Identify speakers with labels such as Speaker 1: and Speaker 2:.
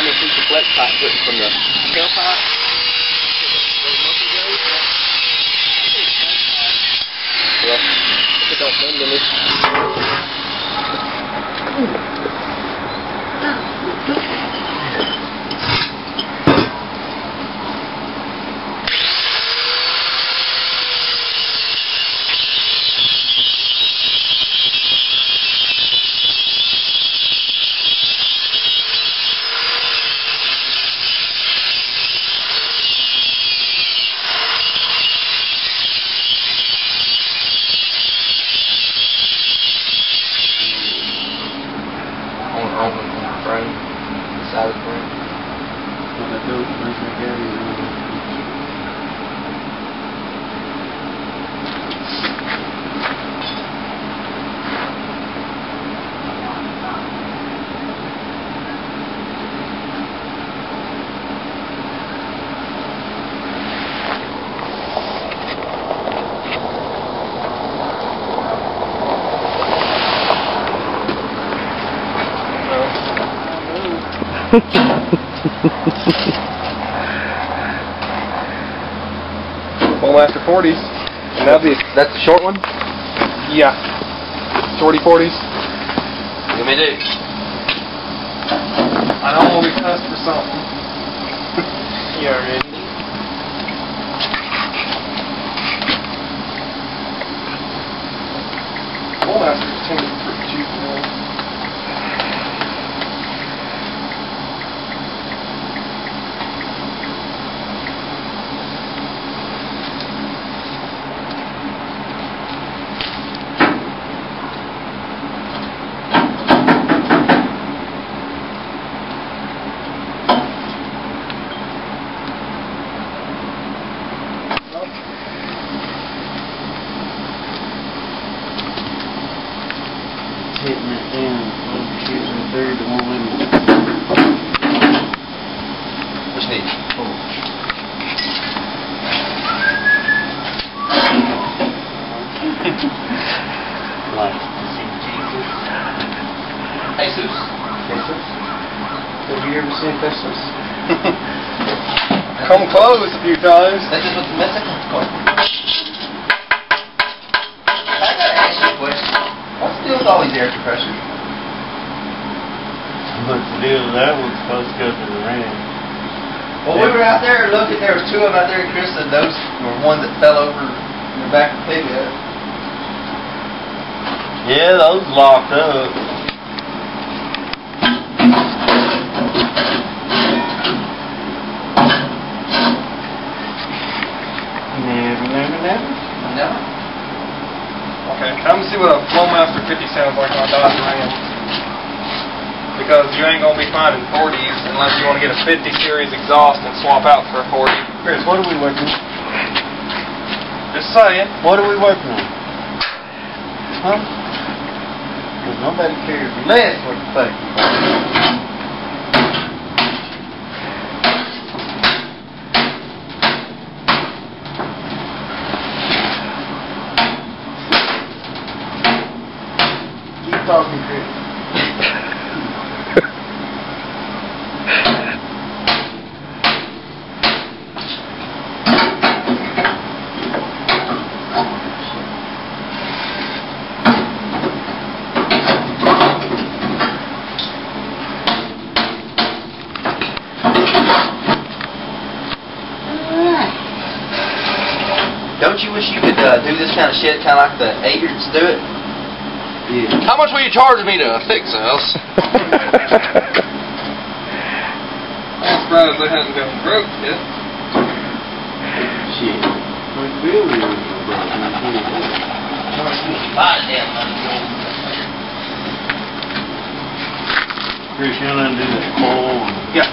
Speaker 1: a piece of flex pipe from the tailpipe. The. Well, if it don't bend, then it's
Speaker 2: on on the on the frame, the side of the frame.
Speaker 3: When I do, brings me down.
Speaker 4: Flowmaster 40s. And that'll be,
Speaker 2: That's the short one.
Speaker 4: yeah. Shorty 40s.
Speaker 2: Give me do.
Speaker 4: I don't want to be cussed for something. you already.
Speaker 3: Hitting it down, oh shit, right there, the one in
Speaker 2: Which need?
Speaker 3: like to see Jesus.
Speaker 2: Jesus.
Speaker 3: Jesus? Have you ever seen Jesus?
Speaker 4: Come close a few times.
Speaker 2: That's just what the Mexicans call. I gotta ask you a question. What's the deal with all these air compressors?
Speaker 3: What's the deal with that one's supposed to go to the ram?
Speaker 2: Well, we were out there looking. There was two of them out there, Chris, and those were ones that fell over in the back of the pickup.
Speaker 3: Yeah, those locked up. Never, never, never.
Speaker 2: No.
Speaker 4: Okay, come see what a Flowmaster 50 sounds like on a Dodge Ram. Because you ain't gonna be finding 40s unless you want to get a 50 series exhaust and swap out for a 40.
Speaker 3: Chris, what are we working on?
Speaker 4: Just saying.
Speaker 3: What are we working on? Huh? Because nobody cares less what the fuck.
Speaker 2: Don't you wish you could uh, do this kind of shit, kind of like the Adrians do it?
Speaker 3: Yeah.
Speaker 2: How much will you charge me to fix this?
Speaker 4: I'm surprised I haven't gone broke yet.
Speaker 3: Shit. My bill is broke. Chris, you want to do the pole?
Speaker 4: Yeah.